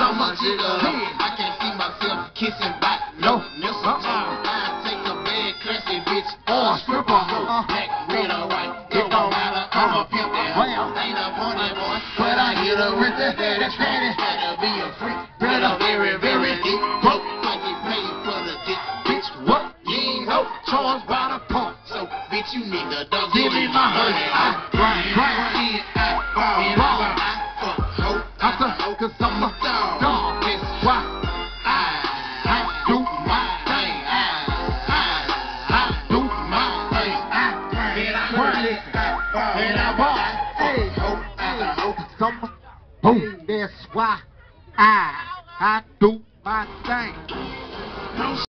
summer jigger. I can't see myself kissing back, no nipple. I take a bad classy bitch or a stripper. Black, red or white, it don't matter. I'm a pimp that hoe. Ain't a pony boy, but I hit her with the daddy daddy. Gotta be a freak, a very, very deep. Broke like you paid for the dick. Bitch, what? You ain't no charge by the pump. So, bitch, you need to dog. Give me my honey. I grind, grind, I ball, cause I'm a dog. That's why I, I do my thing. I, I, I do my thing. I and I grind it. And I ball. Hey, hoe, I, I'm a Boom, that's why I, I do my thing.